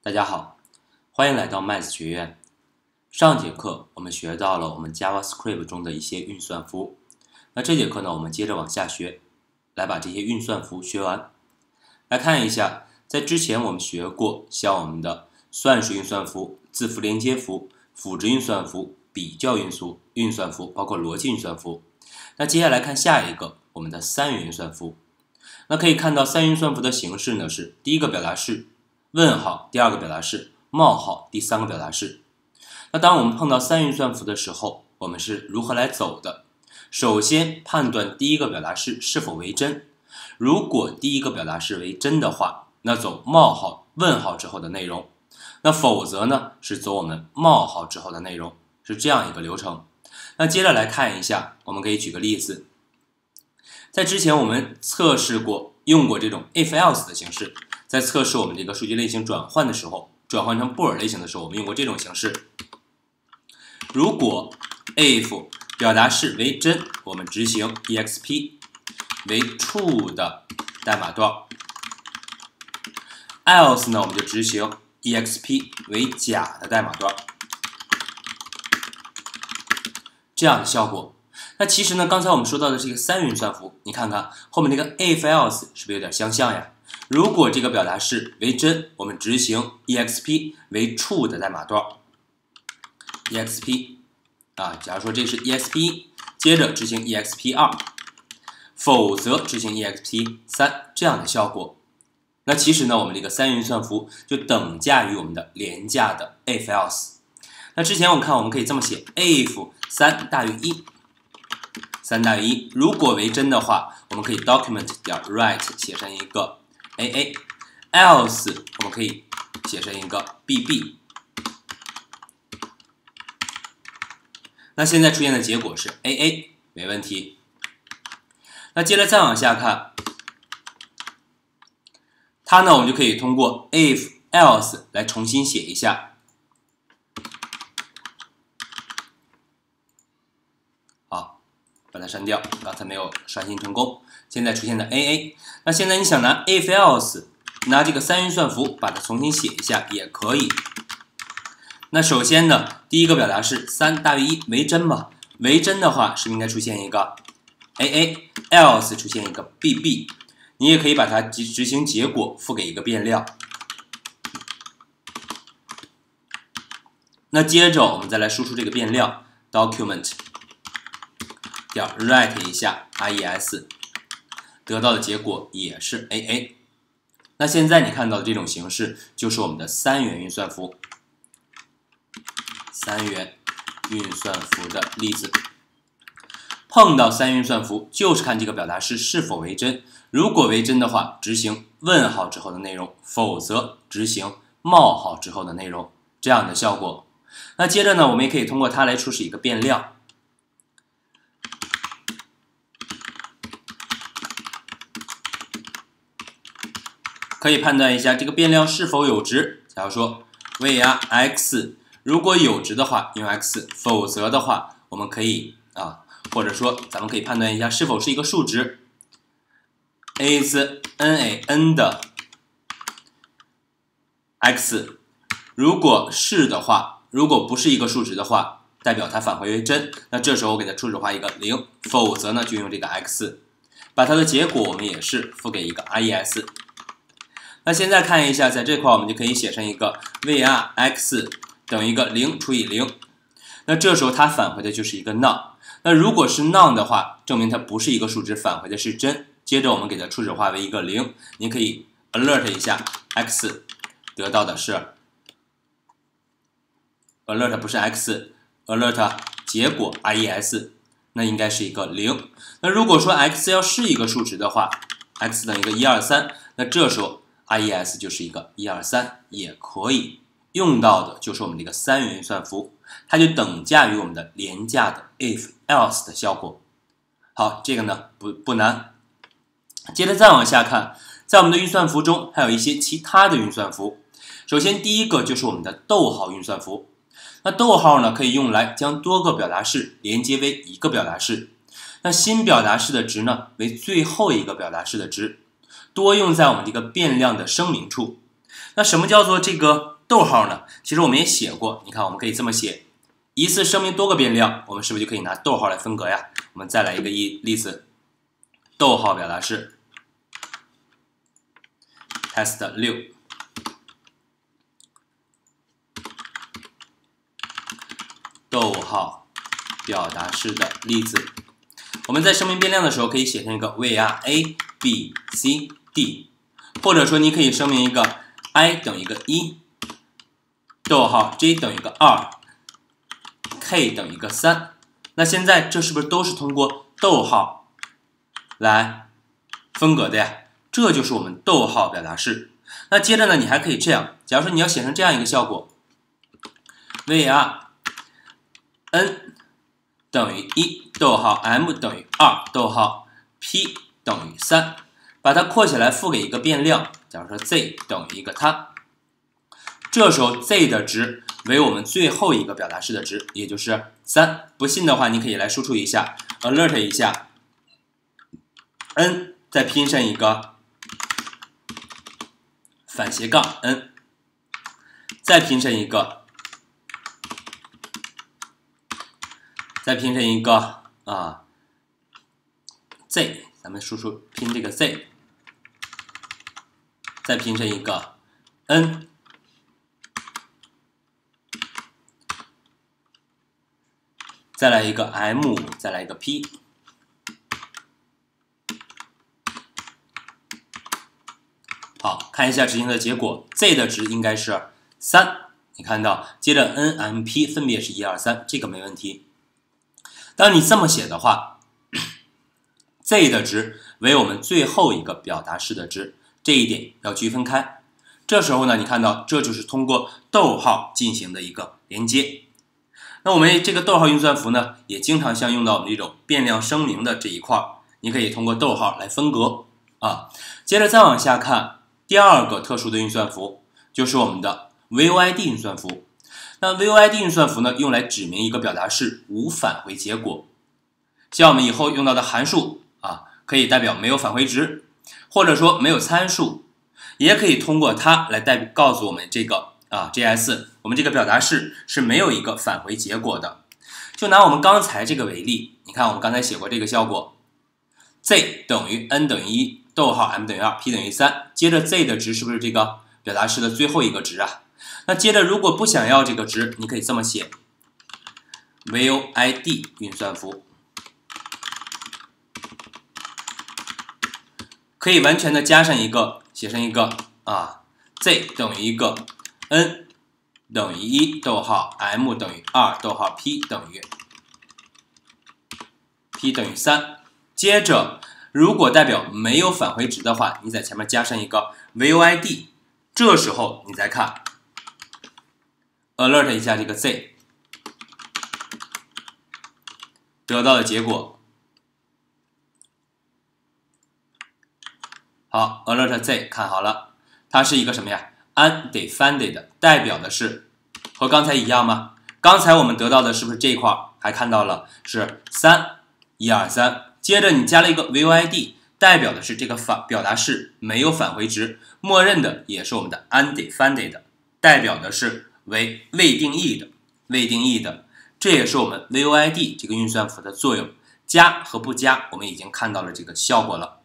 大家好，欢迎来到麦子学院。上节课我们学到了我们 JavaScript 中的一些运算符，那这节课呢，我们接着往下学，来把这些运算符学完。来看一下，在之前我们学过，像我们的算式运算符、字符连接符、赋值运算符、比较运算运算符，包括逻辑运算符。那接下来看下一个，我们的三元运算符。那可以看到三元运算符的形式呢是第一个表达式问号，第二个表达式冒号，第三个表达式。那当我们碰到三运算符的时候，我们是如何来走的？首先判断第一个表达式是否为真。如果第一个表达式为真的话，那走冒号问号之后的内容；那否则呢，是走我们冒号之后的内容，是这样一个流程。那接着来看一下，我们可以举个例子，在之前我们测试过用过这种 if else 的形式，在测试我们这个数据类型转换的时候，转换成布尔类型的时候，我们用过这种形式。如果 if 表达式为真，我们执行 exp 为 true 的代码段；else 呢，我们就执行 exp 为假的代码段。这样的效果，那其实呢，刚才我们说到的这个三运算符，你看看后面那个 if else 是不是有点相像呀？如果这个表达式为真，我们执行 exp 为 true 的代码段，exp 啊，假如说这是 exp，接着执行 exp 二，否则执行 exp 三这样的效果。那其实呢，我们这个三元运算符就等价于我们的廉价的 if else。那之前我们看，我们可以这么写：if 三大于一，三大于一。如果为真的话，我们可以 document 点 write 写上一个 aa；else 我们可以写成一个 bb。那现在出现的结果是 aa，没问题。那接着再往下看，它呢，我们就可以通过 if else 来重新写一下。好把它删掉，刚才没有刷新成功。现在出现的 aa，那现在你想拿 if else，拿这个三运算符把它重新写一下也可以。那首先呢，第一个表达是三大于一为真嘛？为真的话是应该出现一个 aa，else 出现一个 bb。你也可以把它执执行结果赋给一个变量。那接着我们再来输出这个变量 document。点 write 一下 res，得到的结果也是 aa。那现在你看到的这种形式就是我们的三元运算符。三元运算符的例子，碰到三元运算符就是看这个表达式是否为真。如果为真的话，执行问号之后的内容；否则执行冒号之后的内容。这样的效果。那接着呢，我们也可以通过它来初始一个变量。可以判断一下这个变量是否有值。假如说 var_x 如果有值的话，用 x；否则的话，我们可以啊，或者说咱们可以判断一下是否是一个数值。is nan 的 x，如果是的话，如果不是一个数值的话，代表它返回为真。那这时候我给它初始化一个零，否则呢就用这个 x，把它的结果我们也是赋给一个 res。那现在看一下，在这块我们就可以写成一个 vrx 等于一个零除以零，那这时候它返回的就是一个 none。那如果是 none 的话，证明它不是一个数值，返回的是真。接着我们给它初始化为一个零，你可以 alert 一下 x，得到的是 alert 不是 x，alert 结果 res，那应该是一个零。那如果说 x 要是一个数值的话，x 等于一个一二三，那这时候 i.e.s. 就是一个一二三，也可以用到的，就是我们这个三元运算符，它就等价于我们的廉价的 if else 的效果。好，这个呢不不难。接着再往下看，在我们的运算符中还有一些其他的运算符。首先第一个就是我们的逗号运算符。那逗号呢可以用来将多个表达式连接为一个表达式。那新表达式的值呢为最后一个表达式的值。多用在我们这个变量的声明处。那什么叫做这个逗号呢？其实我们也写过，你看我们可以这么写：一次声明多个变量，我们是不是就可以拿逗号来分隔呀？我们再来一个一例子，逗号表达式。test 六，逗号表达式的例子，我们在声明变量的时候可以写成一个 var a b c d，或者说你可以声明一个 i 等于个一，逗号 j 等于个二，k 等于个三。那现在这是不是都是通过逗号来分隔的呀？这就是我们逗号表达式。那接着呢，你还可以这样，假如说你要写成这样一个效果，var n 等于一，逗号 m 等于二，逗号 p 等于三，把它括起来赋给一个变量，假如说 z 等于一个它，这时候 z 的值为我们最后一个表达式的值，也就是三。不信的话，你可以来输出一下，alert 一下，n 再拼上一个。反斜杠 n，再拼成一个，再拼成一个啊，z，咱们输出拼这个 z，再拼成一个 n，再来一个 m，再来一个 p。好，看一下执行的结果，z 的值应该是三。你看到，接着 n、m、p 分别是一二三，这个没问题。当你这么写的话，z 的值为我们最后一个表达式的值，这一点要区分开。这时候呢，你看到这就是通过逗号进行的一个连接。那我们这个逗号运算符呢，也经常像用到我们这种变量声明的这一块儿，你可以通过逗号来分隔啊。接着再往下看。第二个特殊的运算符就是我们的 void 运算符。那 void 运算符呢，用来指明一个表达式无返回结果。像我们以后用到的函数，可以代表没有返回值，或者说没有参数，也可以通过它来代告诉我们这个啊 JS，我们这个表达式是没有一个返回结果的。就拿我们刚才这个为例，你看我们刚才写过这个效果，z 等于 n 等于一。逗号 m 等于二，p 等于三，接着 z 的值是不是这个表达式的最后一个值啊？那接着如果不想要这个值，你可以这么写，void 运算符，可以完全的加上一个，写成一个啊，z 等于一个 n 等于一，逗号 m 等于二，逗号 p 等于 p 等于三，接着。如果代表没有返回值的话，你在前面加上一个 void，这时候你再看 alert 一下这个 z，得到的结果，好，alert z 看好了，它是一个什么呀？undefined，代表的是和刚才一样吗？刚才我们得到的是不是这一块还看到了是三一二三？接着你加了一个 void，代表的是这个返表达式没有返回值，默认的也是我们的 undefined，代表的是为未定义的，未定义的，这也是我们 void 这个运算符的作用。加和不加，我们已经看到了这个效果了。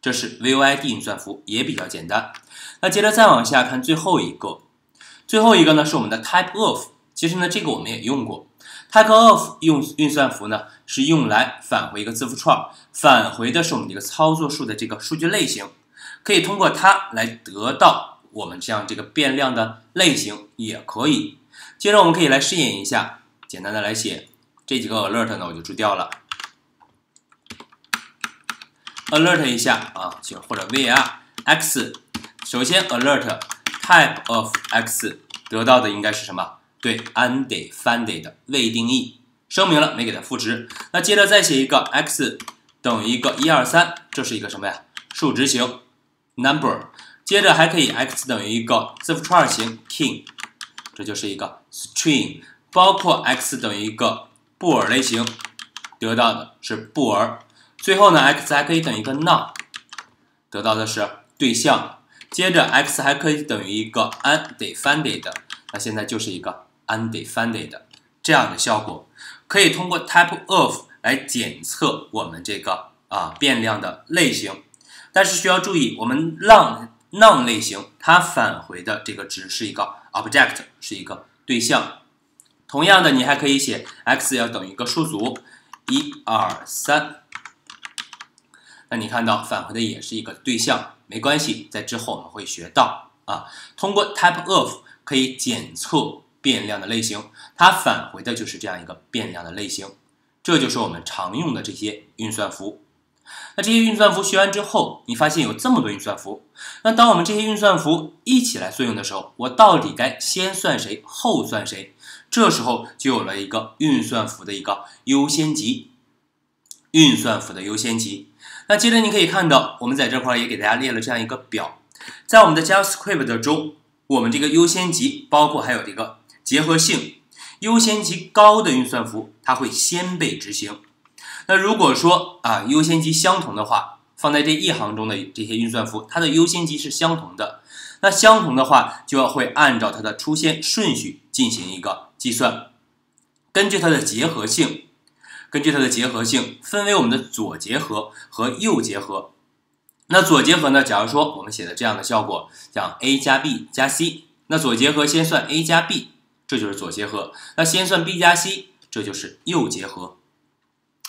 这是 void 运算符，也比较简单。那接着再往下看最后一个，最后一个呢是我们的 typeof，其实呢这个我们也用过。typeof 用运算符呢，是用来返回一个字符串，返回的是我们这个操作数的这个数据类型，可以通过它来得到我们这样这个变量的类型，也可以。接着我们可以来试验一下，简单的来写这几个 alert 呢，我就注掉了，alert 一下啊，就或者 var x，首先 alert type of x 得到的应该是什么？对，undefined 未定义，声明了没给它赋值。那接着再写一个 x 等于一个一二三，这是一个什么呀？数值型 number。接着还可以 x 等于一个字符串型 king，这就是一个 string。包括 x 等于一个布尔类型，得到的是布尔。最后呢，x 还可以等于一个 none，得到的是对象。接着 x 还可以等于一个 undefined，那现在就是一个 undefined 这样的效果，可以通过 type of 来检测我们这个啊变量的类型，但是需要注意，我们 non non 类型它返回的这个值是一个 object，是一个对象。同样的，你还可以写 x 要等于一个数组，一二三。那你看到返回的也是一个对象，没关系，在之后我们会学到啊。通过 type of 可以检测变量的类型，它返回的就是这样一个变量的类型。这就是我们常用的这些运算符。那这些运算符学完之后，你发现有这么多运算符。那当我们这些运算符一起来作用的时候，我到底该先算谁，后算谁？这时候就有了一个运算符的一个优先级，运算符的优先级。那接着你可以看到，我们在这块也给大家列了这样一个表，在我们的 JavaScript 中，我们这个优先级包括还有这个结合性，优先级高的运算符它会先被执行。那如果说啊优先级相同的话，放在这一行中的这些运算符，它的优先级是相同的。那相同的话，就要会按照它的出现顺序进行一个计算。根据它的结合性，根据它的结合性，分为我们的左结合和右结合。那左结合呢？假如说我们写的这样的效果，像 a 加 b 加 c，那左结合先算 a 加 b，这就是左结合。那先算 b 加 c，这就是右结合。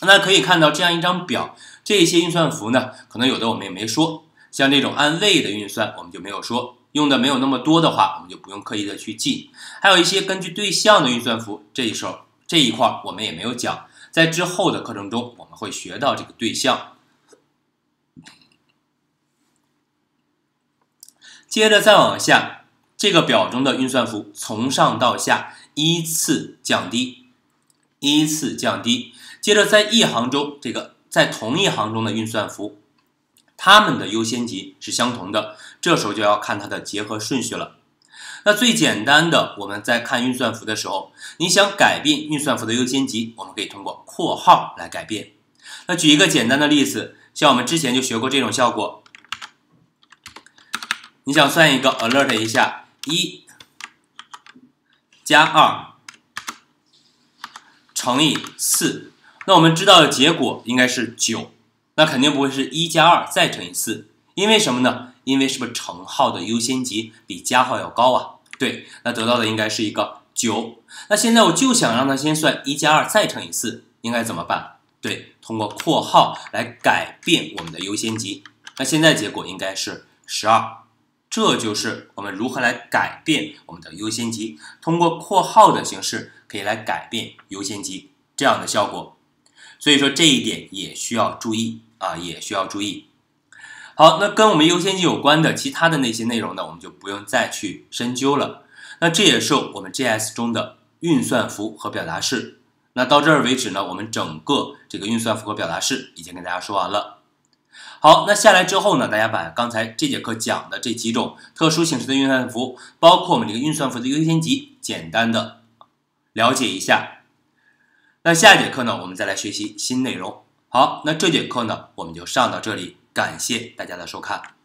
那可以看到这样一张表，这些运算符呢，可能有的我们也没说，像这种按位的运算，我们就没有说。用的没有那么多的话，我们就不用刻意的去记。还有一些根据对象的运算符，这一手这一块我们也没有讲，在之后的课程中我们会学到这个对象。接着再往下，这个表中的运算符从上到下依次降低，依次降低。接着在一行中，这个在同一行中的运算符。它们的优先级是相同的，这时候就要看它的结合顺序了。那最简单的，我们在看运算符的时候，你想改变运算符的优先级，我们可以通过括号来改变。那举一个简单的例子，像我们之前就学过这种效果。你想算一个 alert 一下，一加二乘以四，那我们知道的结果应该是九。那肯定不会是一加二再乘以四，因为什么呢？因为是不是乘号的优先级比加号要高啊？对，那得到的应该是一个九。那现在我就想让它先算一加二再乘以四，应该怎么办？对，通过括号来改变我们的优先级。那现在结果应该是十二，这就是我们如何来改变我们的优先级，通过括号的形式可以来改变优先级这样的效果。所以说这一点也需要注意。啊，也需要注意。好，那跟我们优先级有关的其他的那些内容呢，我们就不用再去深究了。那这也是我们 JS 中的运算符和表达式。那到这儿为止呢，我们整个这个运算符和表达式已经跟大家说完了。好，那下来之后呢，大家把刚才这节课讲的这几种特殊形式的运算符，包括我们这个运算符的优先级，简单的了解一下。那下节课呢，我们再来学习新内容。好，那这节课呢，我们就上到这里，感谢大家的收看。